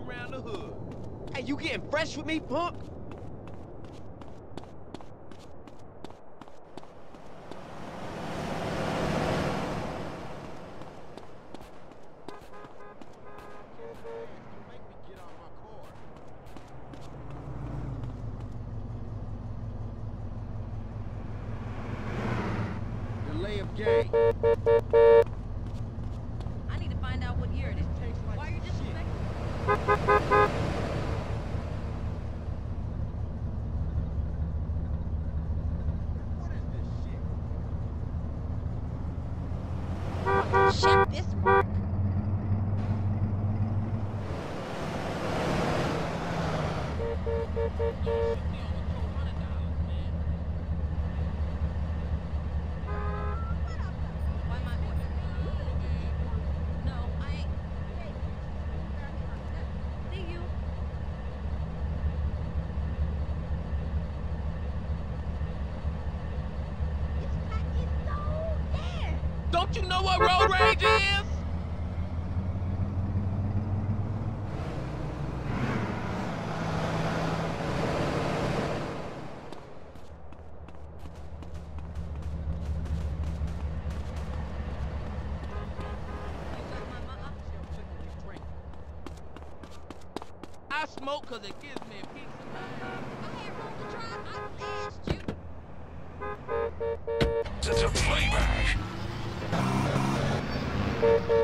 around the hood. Hey, you getting fresh with me, punk? Delay of game. I need to find out what year it is. Why are you disrespecting? Shit, this mark. Why am I? No, I ain't. See you. Don't you know what road rage is? I smoke cause it gives me peace of mind. I had room to drive. I asked you. To the playback. Thank you.